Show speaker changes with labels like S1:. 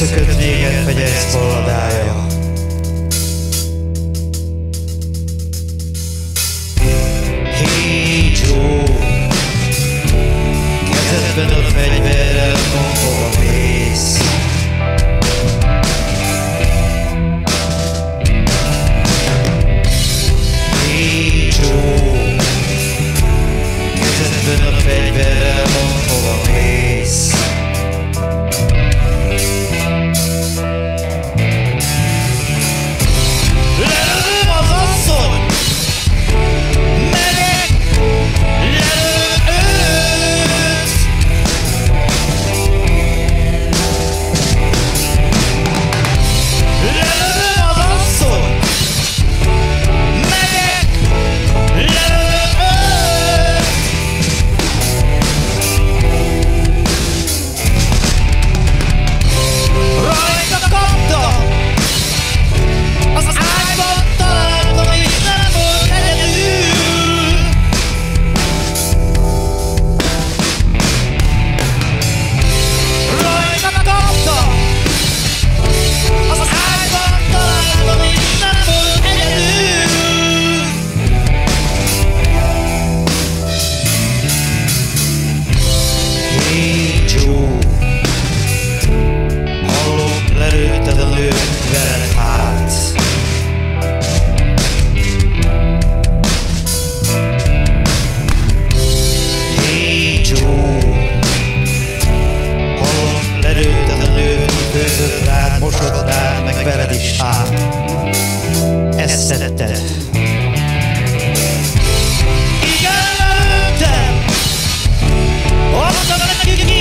S1: высоко двигая, отходя из плода. mosodnál, meg veled is át. Ezt szeretted. Igen, lelőttem! Adtam neki